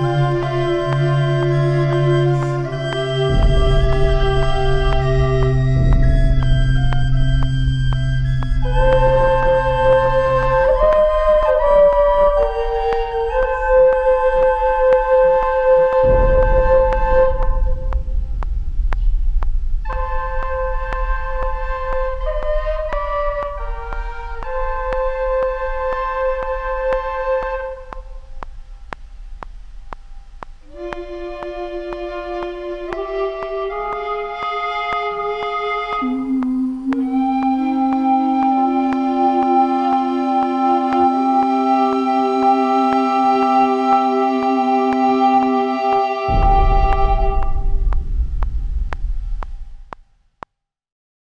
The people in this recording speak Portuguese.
Música